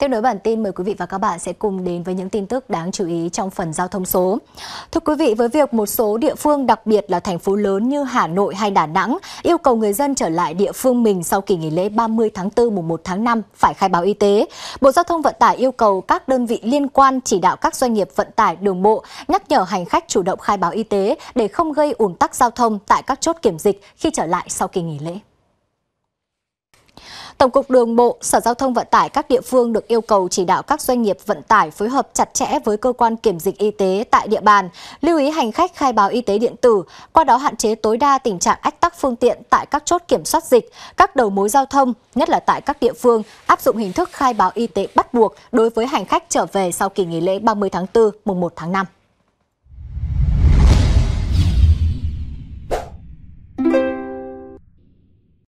Tiếp nối bản tin, mời quý vị và các bạn sẽ cùng đến với những tin tức đáng chú ý trong phần giao thông số. Thưa quý vị, với việc một số địa phương, đặc biệt là thành phố lớn như Hà Nội hay Đà Nẵng, yêu cầu người dân trở lại địa phương mình sau kỳ nghỉ lễ 30 tháng 4 mùng 1 tháng 5 phải khai báo y tế. Bộ Giao thông Vận tải yêu cầu các đơn vị liên quan chỉ đạo các doanh nghiệp vận tải đường bộ nhắc nhở hành khách chủ động khai báo y tế để không gây ủn tắc giao thông tại các chốt kiểm dịch khi trở lại sau kỳ nghỉ lễ. Tổng cục Đường bộ, Sở Giao thông Vận tải các địa phương được yêu cầu chỉ đạo các doanh nghiệp vận tải phối hợp chặt chẽ với cơ quan kiểm dịch y tế tại địa bàn, lưu ý hành khách khai báo y tế điện tử, qua đó hạn chế tối đa tình trạng ách tắc phương tiện tại các chốt kiểm soát dịch, các đầu mối giao thông, nhất là tại các địa phương, áp dụng hình thức khai báo y tế bắt buộc đối với hành khách trở về sau kỳ nghỉ lễ 30 tháng 4, mùng 1 tháng 5.